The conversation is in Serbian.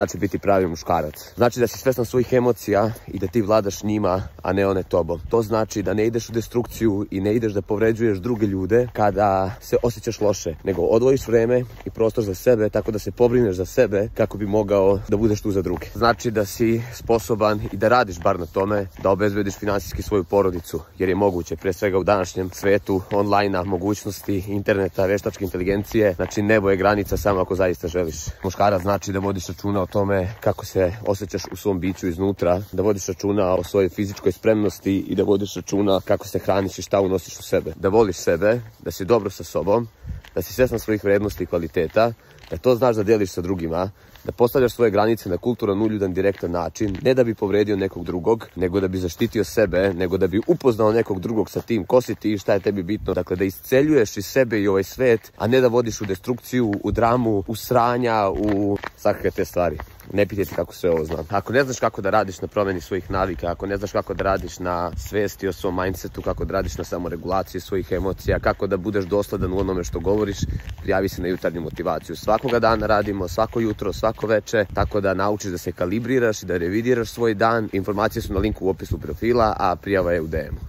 znači biti pravi muškarac. Znači da si svestan svojih emocija i da ti vladaš njima, a ne one tobom. To znači da ne ideš u destrukciju i ne ideš da povređuješ druge ljude kada se osjećaš loše, nego odvojiš vreme i prostor za sebe tako da se pobrineš za sebe kako bi mogao da budeš tu za druge. Znači da si sposoban i da radiš bar na tome da obezbediš finansijski svoju porodicu, jer je moguće pre svega u današnjem svetu online mogućnosti interneta, veštačke inteligencije, znači nebo je granica samo ako zaista želiš. Muškara znači da vodiš računa o tome kako se osjećaš u svom biću iznutra, da vodiš računa o svojoj fizičkoj spremnosti i da vodiš računa kako se hraniš i šta unosiš u sebe. Da voliš sebe, da si dobro sa sobom, da si svestan svojih vrednosti i kvaliteta, da to znaš da deliš sa drugima, da postavljaš svoje granice na kulturan, uljudan, direktan način, ne da bi povredio nekog drugog, nego da bi zaštitio sebe, nego da bi upoznao nekog drugog sa tim ko si ti i šta je tebi bitno. Dakle, da isceljuješ iz sebe i ovaj svet, a ne da vodiš u destrukciju, u dramu, u sranja, u svakakve te stvari. Ne pitajte kako sve ovo znam. Ako ne znaš kako da radiš na promeni svojih navika, ako ne znaš kako da radiš na svesti o svom mindsetu, kako da radiš na samoregulaciji svojih emocija, kako da budeš dosledan u onome što govoriš, prijavi se na jutarnju motivaciju. Svakoga dana radimo, svako jutro, svako veče, tako da naučiš da se kalibriraš i da revidiraš svoj dan. Informacije su na linku u opisu profila, a prijava je u DM-u.